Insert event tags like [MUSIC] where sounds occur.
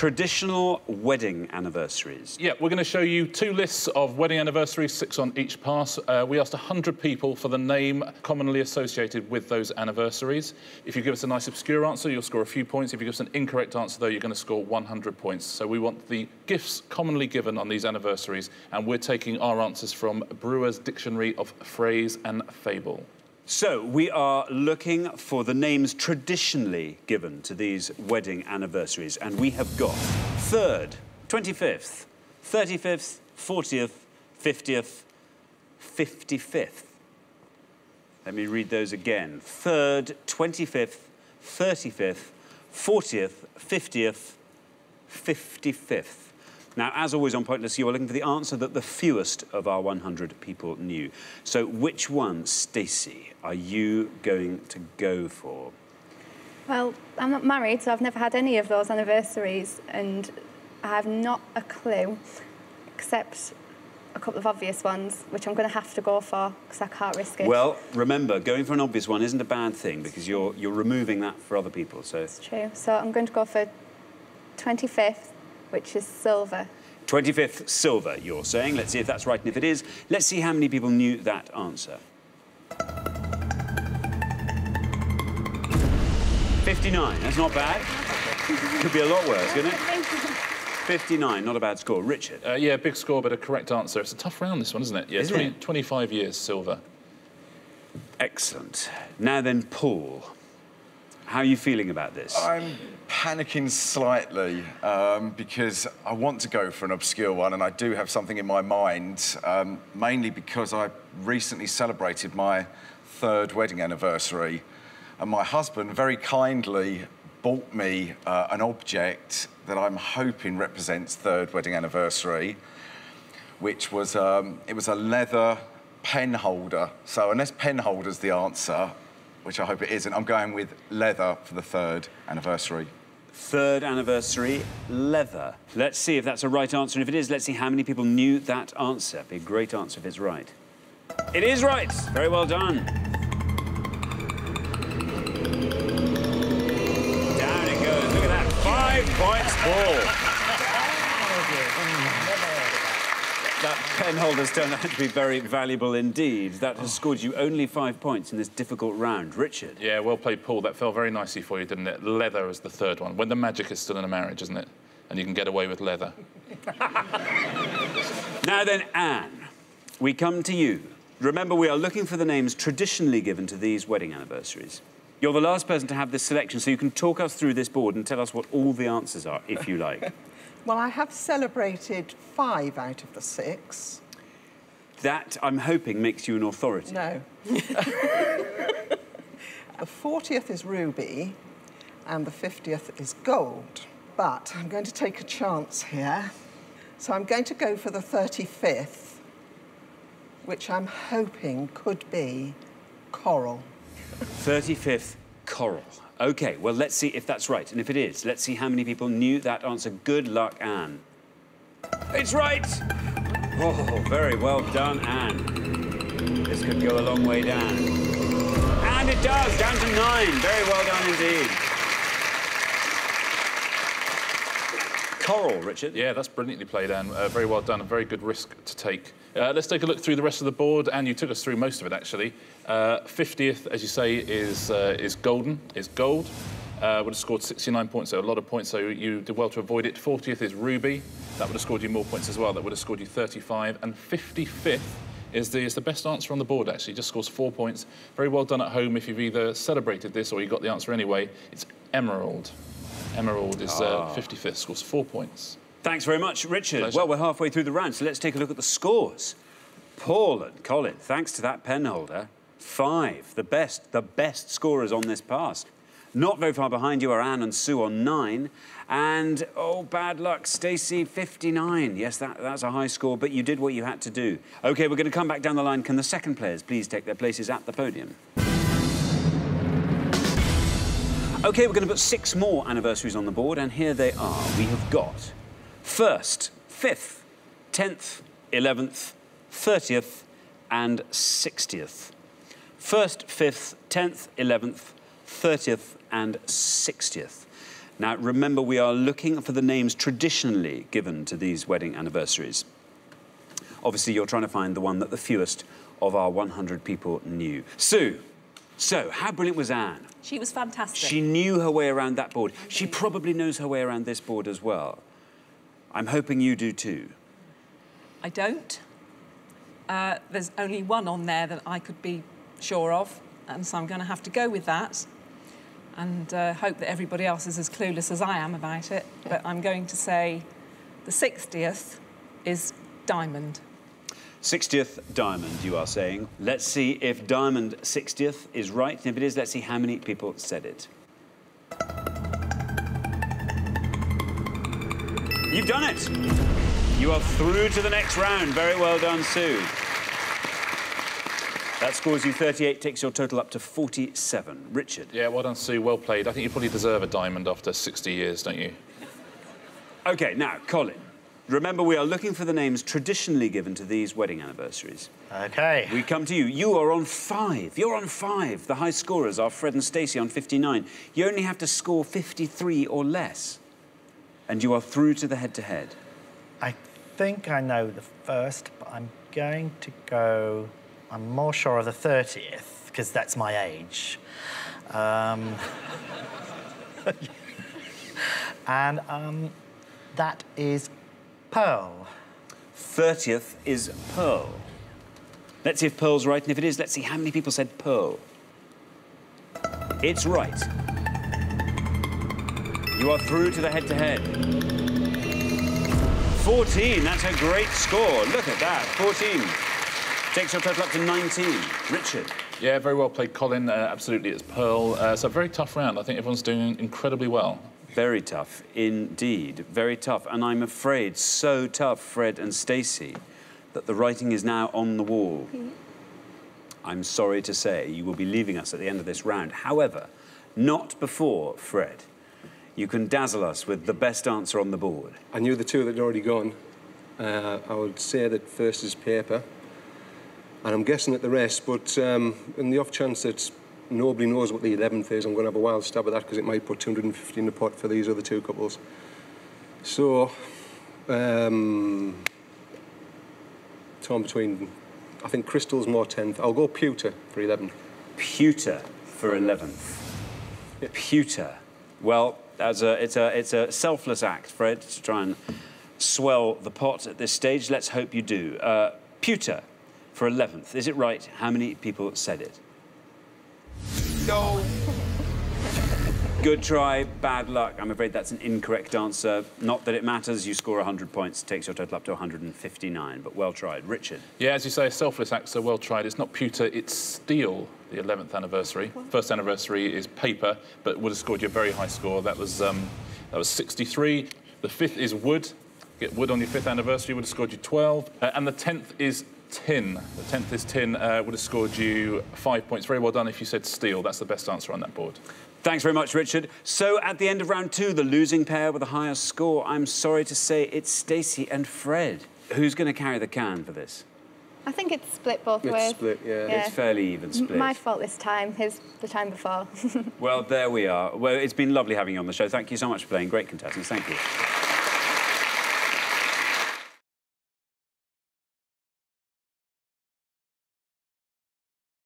traditional wedding anniversaries. Yeah, we're going to show you two lists of wedding anniversaries, six on each pass. Uh, we asked 100 people for the name commonly associated with those anniversaries. If you give us a nice obscure answer, you'll score a few points. If you give us an incorrect answer, though, you're going to score 100 points. So we want the gifts commonly given on these anniversaries, and we're taking our answers from Brewer's Dictionary of Phrase and Fable. So, we are looking for the names traditionally given to these wedding anniversaries, and we have got 3rd, 25th, 35th, 40th, 50th, 55th. Let me read those again. 3rd, 25th, 35th, 40th, 50th, 55th. Now, as always on Pointless, you are looking for the answer that the fewest of our 100 people knew. So which one, Stacey, are you going to go for? Well, I'm not married, so I've never had any of those anniversaries, and I have not a clue, except a couple of obvious ones, which I'm going to have to go for because I can't risk it. Well, remember, going for an obvious one isn't a bad thing because you're you're removing that for other people. So it's true. So I'm going to go for 25th, which is silver. 25th silver, you're saying. Let's see if that's right. And if it is, let's see how many people knew that answer. 59, that's not bad. Could be a lot worse, couldn't it? 59, not a bad score. Richard? Uh, yeah, big score, but a correct answer. It's a tough round, this one, isn't it? Yeah, isn't 20, it? 25 years silver. Excellent. Now then, Paul, how are you feeling about this? I'm panicking slightly um, because I want to go for an obscure one and I do have something in my mind, um, mainly because I recently celebrated my third wedding anniversary and my husband very kindly bought me uh, an object that I'm hoping represents third wedding anniversary, which was, um, it was a leather pen holder. So unless pen holder's the answer, which I hope it isn't, I'm going with leather for the third anniversary. Third anniversary, leather. Let's see if that's a right answer. And if it is, let's see how many people knew that answer. Be a great answer if it's right. It is right. Very well done. Down it goes. Look at that. Five points, Paul. That pen holder's turned out to be very valuable indeed. That has scored you only five points in this difficult round. Richard? Yeah, well played, Paul. That fell very nicely for you, didn't it? Leather is the third one. When the magic is still in a marriage, isn't it? And you can get away with leather. [LAUGHS] Now then, Anne, we come to you. Remember, we are looking for the names traditionally given to these wedding anniversaries. You're the last person to have this selection, so you can talk us through this board and tell us what all the answers are, if you like. [LAUGHS] Well, I have celebrated five out of the six. that, I'm hoping, makes you an authority. No. [LAUGHS] the 40th is ruby and the 50th is gold. But I'm going to take a chance here. So I'm going to go for the 35th, which I'm hoping could be coral. 35th coral. OK, well, let's see if that's right. And if it is, let's see how many people knew that answer. Good luck, Anne. It's right! Oh, very well done, Anne. This could go a long way down. And it does, down to nine. Very well done indeed. Coral, Richard. Yeah, that's brilliantly played, Anne. Uh, very well done. A very good risk to take. Uh, let's take a look through the rest of the board. And you took us through most of it, actually. Uh, 50th, as you say, is, uh, is golden, is gold. Uh, would have scored 69 points, so a lot of points, so you did well to avoid it. 40th is ruby. That would have scored you more points as well. That would have scored you 35. And 55th is the, is the best answer on the board, actually. Just scores four points. Very well done at home if you've either celebrated this or you got the answer anyway. It's emerald. Emerald is uh, 55th, scores four points. Thanks very much, Richard. Pleasure. Well, we're halfway through the round, so let's take a look at the scores. Paul and Colin, thanks to that pen holder, five, the best, the best scorers on this pass. Not very far behind you are Anne and Sue on nine, and oh, bad luck, Stacey, 59. Yes, that, that's a high score, but you did what you had to do. OK, we're going to come back down the line. Can the second players please take their places at the podium? OK, we're going to put six more anniversaries on the board, and here they are. We have got first, fifth, tenth, eleventh, thirtieth, and sixtieth. First, fifth, tenth, eleventh, thirtieth, and sixtieth. Now, remember, we are looking for the names traditionally given to these wedding anniversaries. Obviously, you're trying to find the one that the fewest of our 100 people knew. Sue, so how brilliant was Anne? She was fantastic. She knew her way around that board. She probably knows her way around this board as well. I'm hoping you do too. I don't. Uh, there's only one on there that I could be sure of, and so I'm going to have to go with that and uh, hope that everybody else is as clueless as I am about it. But I'm going to say the 60th is diamond. 60th diamond, you are saying. Let's see if diamond 60th is right. And if it is, let's see how many people said it. You've done it. You are through to the next round. Very well done, Sue. That scores you 38, takes your total up to 47. Richard. Yeah, well done, Sue. Well played. I think you probably deserve a diamond after 60 years, don't you? OK, now, Colin. Remember, we are looking for the names traditionally given to these wedding anniversaries. OK. We come to you. You are on five. You're on five. The high scorers are Fred and Stacey on 59. You only have to score 53 or less. And you are through to the head-to-head. -head. I think I know the first, but I'm going to go... I'm more sure of the 30th, because that's my age. Um, [LAUGHS] and um, that is Pearl. 30th is Pearl. Let's see if Pearl's right, and if it is, let's see how many people said Pearl. It's right. You are through to the head-to-head. -head. 14, that's a great score. Look at that, 14. Takes your total up to 19. Richard. Yeah, very well played, Colin. Uh, absolutely, it's Pearl. Uh, it's a very tough round. I think everyone's doing incredibly well. Very tough indeed. Very tough. And I'm afraid so tough, Fred and Stacey, that the writing is now on the wall. I'm sorry to say you will be leaving us at the end of this round. However, not before, Fred. You can dazzle us with the best answer on the board. I knew the two that had already gone. Uh, I would say that first is paper. And I'm guessing at the rest, but um, in the off chance that nobody knows what the 11th is. I'm going to have a wild stab at that because it might put 250 in the pot for these other two couples. So, um, torn between, I think Crystal's more 10th. I'll go Pewter for 11th. Pewter for 11th. Yeah. Pewter. Well, as a, it's, a, it's a selfless act, Fred, to try and swell the pot at this stage. Let's hope you do. Uh, Pewter for 11th. Is it right? How many people said it? No. Good try, bad luck. I'm afraid that's an incorrect answer. Not that it matters. You score 100 points, takes your total up to 159, but well tried. Richard. Yeah, as you say, a selfless act, so well tried. It's not pewter, it's steel, the 11th anniversary. First anniversary is paper, but would have scored you a very high score. That was, um, that was 63. The fifth is wood. Get wood on your fifth anniversary would have scored you 12. Uh, and the 10th is tin. The 10th is tin, uh, would have scored you five points. Very well done if you said steel. That's the best answer on that board. Thanks very much, Richard. So at the end of round two, the losing pair with the highest score, I'm sorry to say it's Stacey and Fred. Who's going to carry the can for this? I think it's split both it's ways. split, yeah. yeah. It's fairly even split. My fault this time, his the time before. [LAUGHS] well, there we are. Well, it's been lovely having you on the show. Thank you so much for playing. Great contestants. Thank you.